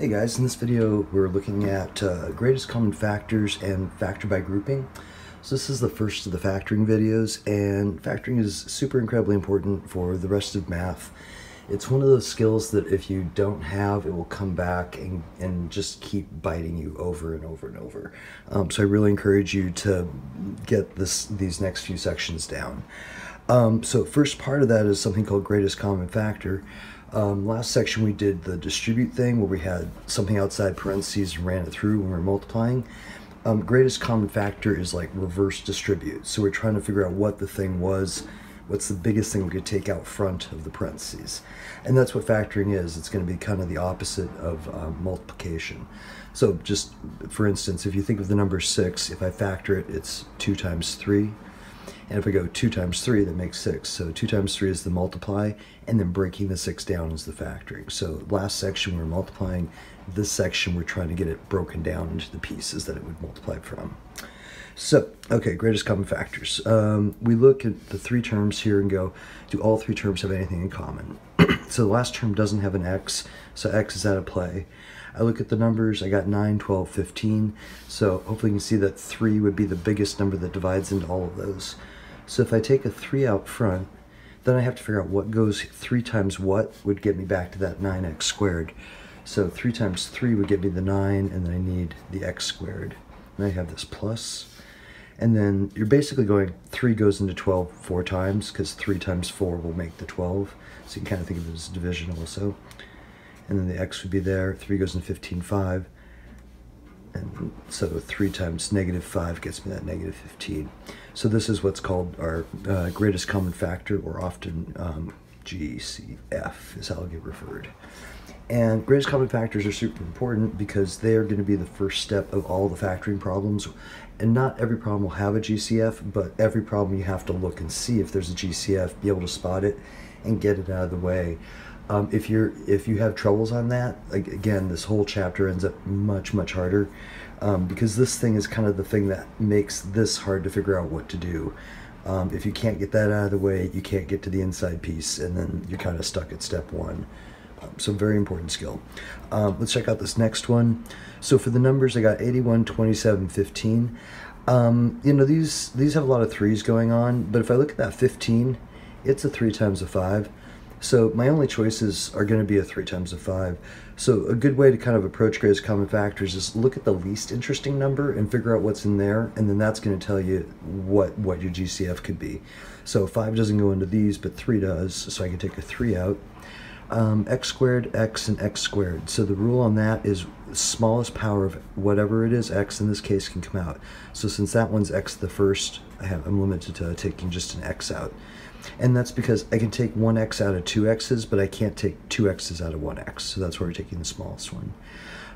Hey guys, in this video we're looking at uh, greatest common factors and factor by grouping. So this is the first of the factoring videos and factoring is super incredibly important for the rest of math. It's one of those skills that if you don't have, it will come back and, and just keep biting you over and over and over. Um, so I really encourage you to get this these next few sections down. Um, so first part of that is something called greatest common factor. Um, last section we did the distribute thing where we had something outside parentheses and ran it through when we were multiplying. Um, greatest common factor is like reverse distribute. So we're trying to figure out what the thing was, what's the biggest thing we could take out front of the parentheses. And that's what factoring is. It's going to be kind of the opposite of um, multiplication. So just for instance, if you think of the number 6, if I factor it, it's 2 times 3. And if we go 2 times 3, that makes 6. So 2 times 3 is the multiply, and then breaking the 6 down is the factoring. So last section we're multiplying. This section we're trying to get it broken down into the pieces that it would multiply from. So, okay, greatest common factors. Um, we look at the three terms here and go, do all three terms have anything in common? so the last term doesn't have an x, so x is out of play. I look at the numbers, I got 9, 12, 15, so hopefully you can see that 3 would be the biggest number that divides into all of those. So if I take a 3 out front, then I have to figure out what goes 3 times what would get me back to that 9x squared. So 3 times 3 would get me the 9, and then I need the x squared. And I have this plus. And then you're basically going 3 goes into 12 four times, because 3 times 4 will make the 12. So you can kind of think of it as division also. And then the x would be there. 3 goes into 15, 5. And so 3 times negative 5 gets me that negative 15. So this is what's called our uh, greatest common factor, or often um, GCF is how it'll get referred. And greatest common factors are super important because they are going to be the first step of all the factoring problems. And not every problem will have a GCF, but every problem you have to look and see if there's a GCF, be able to spot it, and get it out of the way. Um, if you're if you have troubles on that, like, again, this whole chapter ends up much much harder um, because this thing is kind of the thing that makes this hard to figure out what to do. Um, if you can't get that out of the way, you can't get to the inside piece, and then you're kind of stuck at step one. Um, so very important skill. Um, let's check out this next one. So for the numbers, I got 81, 27, 15. Um, you know, these, these have a lot of threes going on, but if I look at that 15, it's a three times a five. So my only choices are going to be a 3 times a 5. So a good way to kind of approach greatest common factors is look at the least interesting number and figure out what's in there, and then that's going to tell you what, what your GCF could be. So 5 doesn't go into these, but 3 does, so I can take a 3 out. Um, x squared, x, and x squared. So the rule on that is smallest power of whatever it is, x in this case, can come out. So since that one's x the first, I have, I'm limited to taking just an x out. And that's because I can take one x out of two x's, but I can't take two x's out of one x. So that's why we're taking the smallest one.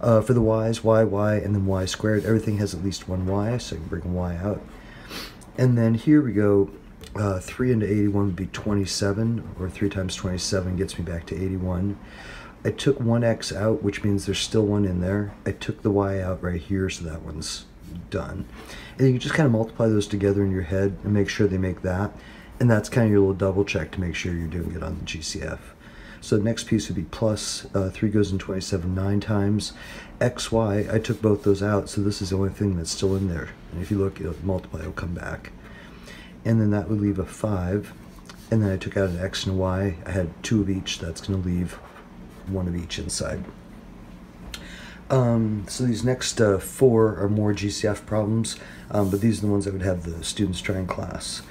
Uh, for the y's, y, y, and then y squared, everything has at least one y, so I can bring y out. And then here we go, uh, 3 into 81 would be 27, or 3 times 27 gets me back to 81. I took one x out, which means there's still one in there. I took the y out right here, so that one's done. And you just kind of multiply those together in your head and make sure they make that. And that's kind of your little double check to make sure you're doing it on the GCF. So the next piece would be plus, uh, 3 goes in 27 nine times. X, Y, I took both those out, so this is the only thing that's still in there. And if you look, it'll multiply, it'll come back. And then that would leave a 5. And then I took out an X and a Y. I had two of each, that's going to leave one of each inside. Um, so these next uh, four are more GCF problems, um, but these are the ones I would have the students try in class.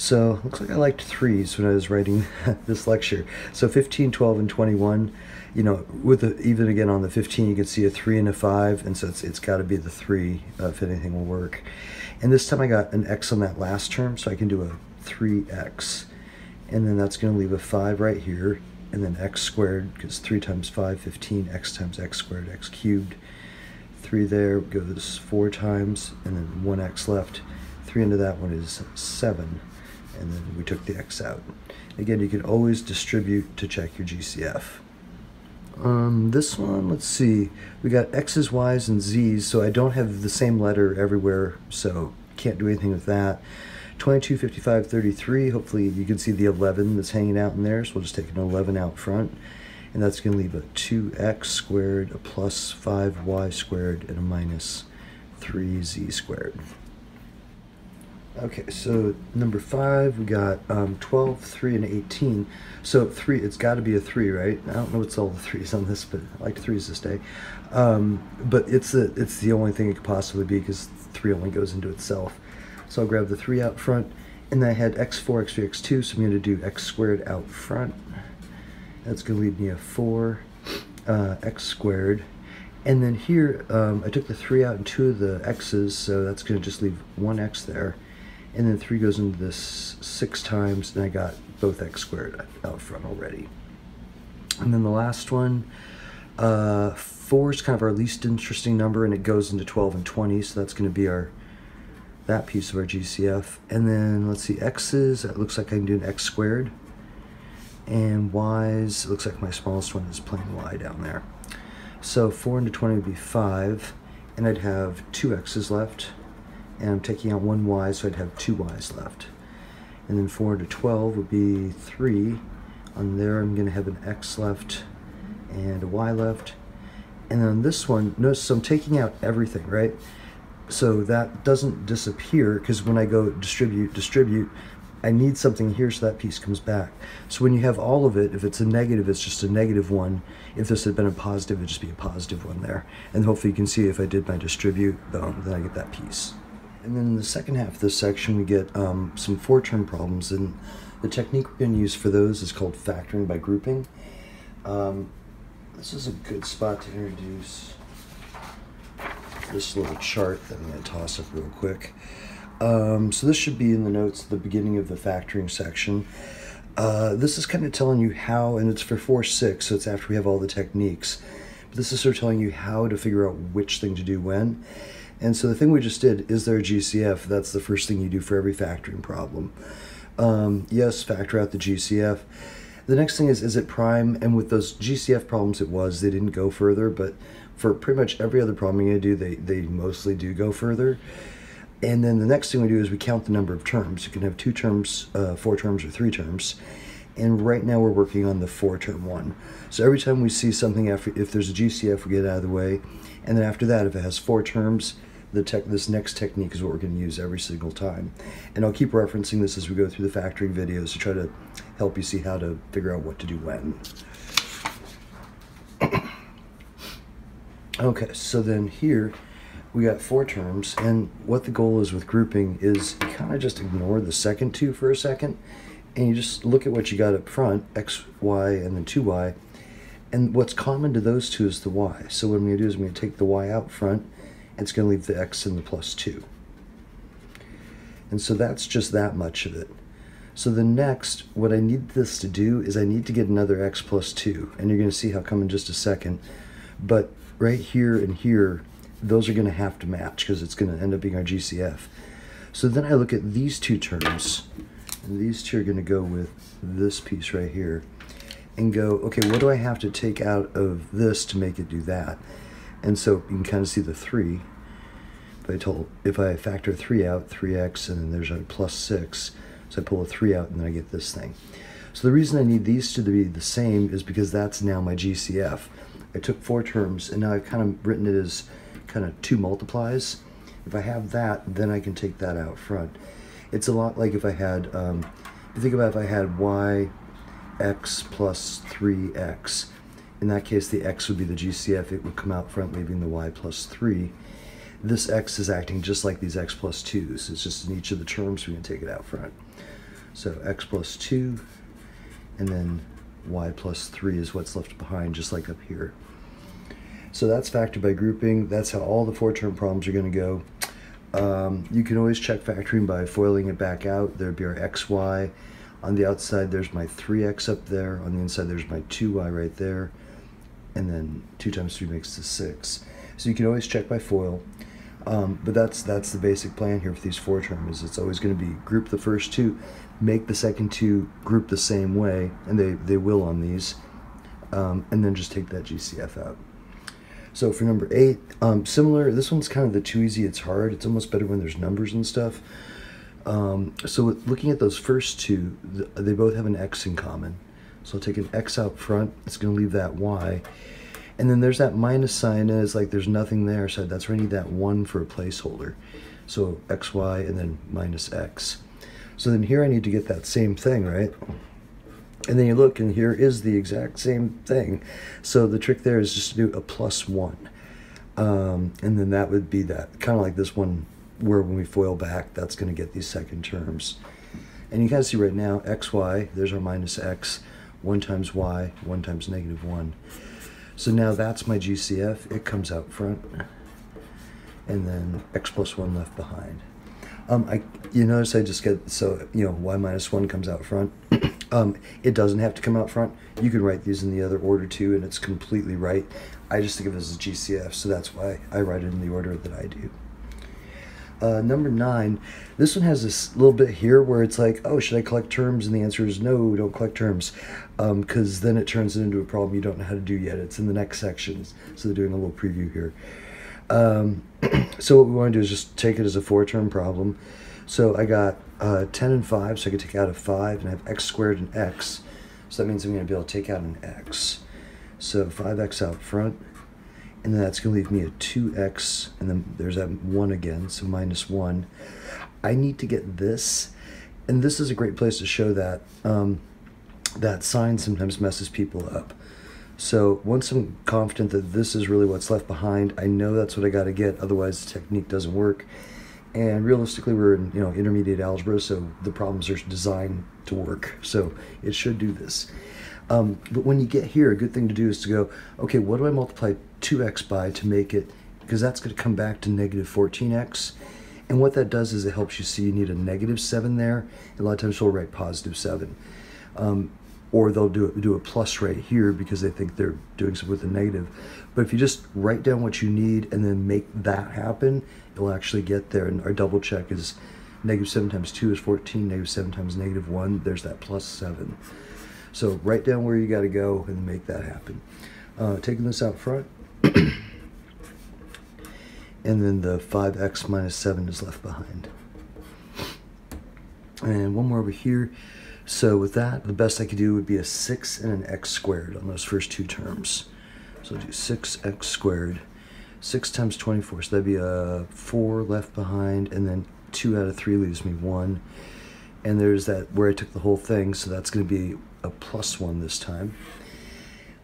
So looks like I liked threes when I was writing this lecture. So 15, 12, and 21, you know, with the, even again on the 15, you can see a three and a five, and so it's, it's got to be the three uh, if anything will work. And this time I got an x on that last term, so I can do a 3x. And then that's going to leave a 5 right here, and then x squared, because 3 times 5, 15, x times x squared, x cubed. 3 there goes 4 times, and then 1x left. 3 into that one is 7 and then we took the x out. Again, you can always distribute to check your GCF. Um, this one, let's see, we got x's, y's, and z's, so I don't have the same letter everywhere, so can't do anything with that. 22, 55, 33, hopefully you can see the 11 that's hanging out in there, so we'll just take an 11 out front. And that's going to leave a 2x squared, a plus 5y squared, and a minus 3z squared. Okay, so number five, we got um, 12, 3, and 18. So three, it's got to be a three, right? I don't know what's all the threes on this, but I like threes this day. Um, but it's the, it's the only thing it could possibly be because three only goes into itself. So I'll grab the three out front, and then I had x4, x3, x2, so I'm going to do x squared out front. That's going to leave me a 4 uh, x squared. And then here, um, I took the 3 out and two of the x's, so that's going to just leave one x there and then 3 goes into this 6 times, and I got both x squared out front already. And then the last one, uh, 4 is kind of our least interesting number, and it goes into 12 and 20, so that's going to be our that piece of our GCF. And then let's see, x's, it looks like I can do an x squared. And y's, it looks like my smallest one is plain y down there. So 4 into 20 would be 5, and I'd have two x's left and I'm taking out one y, so I'd have two y's left. And then 4 to 12 would be 3. On there, I'm going to have an x left and a y left. And then this one, notice I'm taking out everything, right? So that doesn't disappear because when I go distribute, distribute, I need something here so that piece comes back. So when you have all of it, if it's a negative, it's just a negative one. If this had been a positive, it'd just be a positive one there. And hopefully you can see if I did my distribute, then I get that piece. And then in the second half of this section, we get um, some four-term problems. And the technique we're going to use for those is called factoring by grouping. Um, this is a good spot to introduce this little chart that I'm going to toss up real quick. Um, so this should be in the notes at the beginning of the factoring section. Uh, this is kind of telling you how, and it's for 4-6, so it's after we have all the techniques. But this is sort of telling you how to figure out which thing to do when. And so the thing we just did, is there a GCF? That's the first thing you do for every factoring problem. Um, yes, factor out the GCF. The next thing is, is it prime? And with those GCF problems, it was. They didn't go further, but for pretty much every other problem you do, they, they mostly do go further. And then the next thing we do is we count the number of terms. You can have two terms, uh, four terms, or three terms. And right now we're working on the four term one. So every time we see something, after, if there's a GCF, we get out of the way. And then after that, if it has four terms, the tech, this next technique is what we're going to use every single time. And I'll keep referencing this as we go through the factoring videos to try to help you see how to figure out what to do when. okay, so then here we got four terms, and what the goal is with grouping is you kind of just ignore the second two for a second, and you just look at what you got up front, x, y, and then 2y, and what's common to those two is the y. So what I'm going to do is I'm going to take the y out front, it's going to leave the x in the plus 2. And so that's just that much of it. So the next, what I need this to do is I need to get another x plus 2. And you're going to see how come in just a second. But right here and here, those are going to have to match because it's going to end up being our GCF. So then I look at these two terms. And these two are going to go with this piece right here. And go, okay, what do I have to take out of this to make it do that? And so you can kind of see the 3. If I told, if I factor 3 out, 3x, and then there's a plus 6, so I pull a 3 out and then I get this thing. So the reason I need these two to be the same is because that's now my GCF. I took four terms and now I've kind of written it as kind of two multiplies. If I have that, then I can take that out front. It's a lot like if I had, um, think about if I had y x plus 3x, in that case, the x would be the GCF. It would come out front, leaving the y plus 3. This x is acting just like these x plus 2s. It's just in each of the terms we can take it out front. So x plus 2, and then y plus 3 is what's left behind, just like up here. So that's factored by grouping. That's how all the four-term problems are going to go. Um, you can always check factoring by foiling it back out. There'd be our xy. On the outside, there's my 3x up there. On the inside, there's my 2y right there and then 2 times 3 makes the 6. So you can always check by FOIL. Um, but that's that's the basic plan here for these four terms. It's always going to be group the first two, make the second two group the same way, and they, they will on these, um, and then just take that GCF out. So for number eight, um, similar, this one's kind of the too easy, it's hard. It's almost better when there's numbers and stuff. Um, so looking at those first two, they both have an X in common. So I'll take an x out front. It's going to leave that y. And then there's that minus sign, and it's like there's nothing there, so that's where I need that 1 for a placeholder. So xy and then minus x. So then here I need to get that same thing, right? And then you look, and here is the exact same thing. So the trick there is just to do a plus 1. Um, and then that would be that, kind of like this one where when we FOIL back, that's going to get these second terms. And you can see right now, xy, there's our minus x, 1 times y, 1 times negative 1. So now that's my GCF. It comes out front. And then x plus 1 left behind. Um, I, you notice I just get, so, you know, y minus 1 comes out front. um, it doesn't have to come out front. You can write these in the other order too, and it's completely right. I just think of it as a GCF, so that's why I write it in the order that I do. Uh, number nine, this one has this little bit here where it's like, oh, should I collect terms? And the answer is no, don't collect terms. Because um, then it turns it into a problem you don't know how to do yet. It's in the next sections. So they're doing a little preview here. Um, so what we want to do is just take it as a four term problem. So I got uh, 10 and 5, so I could take out a 5 and I have x squared and x. So that means I'm going to be able to take out an x. So 5x out front and then that's going to leave me a 2x, and then there's that 1 again, so minus 1. I need to get this, and this is a great place to show that um, that sign sometimes messes people up. So once I'm confident that this is really what's left behind, I know that's what I got to get, otherwise the technique doesn't work. And realistically, we're in you know intermediate algebra, so the problems are designed to work. So it should do this. Um, but when you get here, a good thing to do is to go, okay, what do I multiply 2x by to make it, because that's going to come back to negative 14x. And what that does is it helps you see you need a negative 7 there. A lot of times we'll write positive 7. Um, or they'll do, do a plus right here because they think they're doing something with a negative. But if you just write down what you need and then make that happen, it'll actually get there. And our double check is negative 7 times 2 is 14, negative 7 times negative 1, there's that plus 7. So write down where you got to go and make that happen. Uh, taking this out front, and then the 5x minus 7 is left behind. And one more over here. So with that, the best I could do would be a 6 and an x squared on those first two terms. So I'll do 6x squared. 6 times 24, so that'd be a 4 left behind, and then 2 out of 3 leaves me 1. And there's that where I took the whole thing, so that's going to be a plus 1 this time.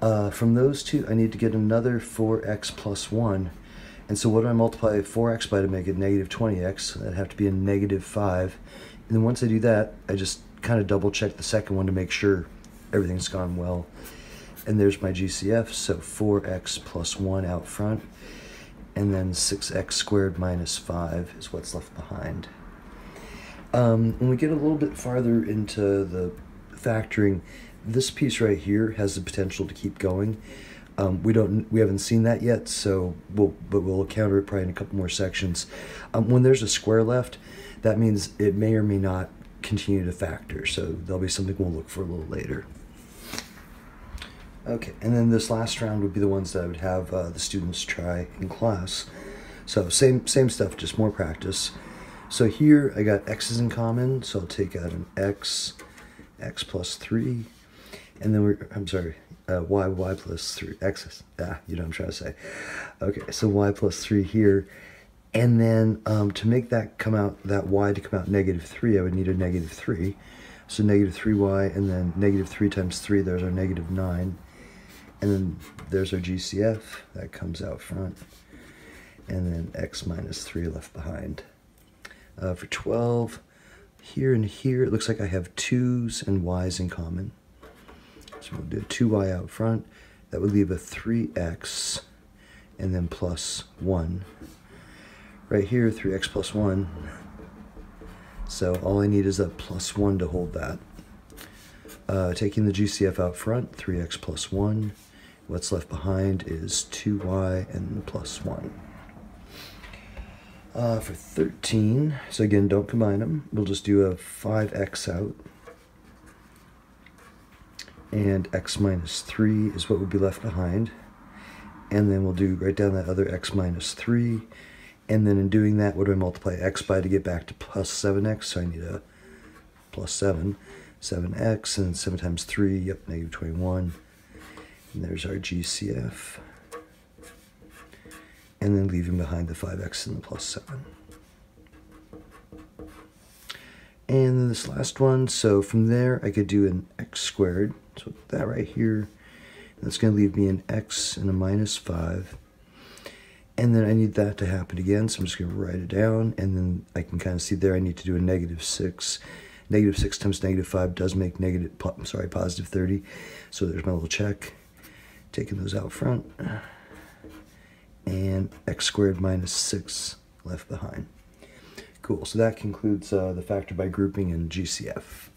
Uh, from those two, I need to get another 4x plus 1. And so what do I multiply 4x by to make it negative 20x? That'd have to be a negative 5. And then once I do that, I just kind of double check the second one to make sure everything's gone well. And there's my GCF, so 4x plus 1 out front. And then 6x squared minus 5 is what's left behind. Um, when we get a little bit farther into the factoring, this piece right here has the potential to keep going. Um, we don't, we haven't seen that yet, so we'll, but we'll encounter it probably in a couple more sections. Um, when there's a square left, that means it may or may not continue to factor. So there'll be something we'll look for a little later. Okay, and then this last round would be the ones that I would have uh, the students try in class. So same same stuff, just more practice. So here I got x's in common, so I'll take out an x, x plus 3, and then we're, I'm sorry, uh, y, y plus 3, x, ah, you know what I'm trying to say. Okay, so y plus 3 here. And then um, to make that come out, that y to come out negative 3, I would need a negative 3. So negative 3y, and then negative 3 times 3, there's our negative 9. And then there's our GCF, that comes out front. And then x minus 3 left behind. Uh, for 12, here and here, it looks like I have 2's and y's in common. So we'll do a 2y out front. That would leave a 3x and then plus 1. Right here, 3x plus 1. So all I need is a plus 1 to hold that. Uh, taking the GCF out front, 3x plus 1. What's left behind is 2y and plus 1. Uh, for 13, so again, don't combine them. We'll just do a 5x out and x minus 3 is what would be left behind. And then we'll do write down that other x minus 3. And then in doing that, what do I multiply x by to get back to plus 7x? So I need a plus 7. 7x, and 7 times 3, yep, negative 21. And there's our GCF. And then leaving behind the 5x and the plus 7. And then this last one, so from there I could do an x squared. So that right here, that's going to leave me an x and a minus 5. And then I need that to happen again, so I'm just going to write it down. And then I can kind of see there I need to do a negative 6. Negative 6 times negative 5 does make negative, I'm sorry, positive 30. So there's my little check. Taking those out front. And x squared minus 6 left behind. Cool, so that concludes uh, the factor by grouping in GCF.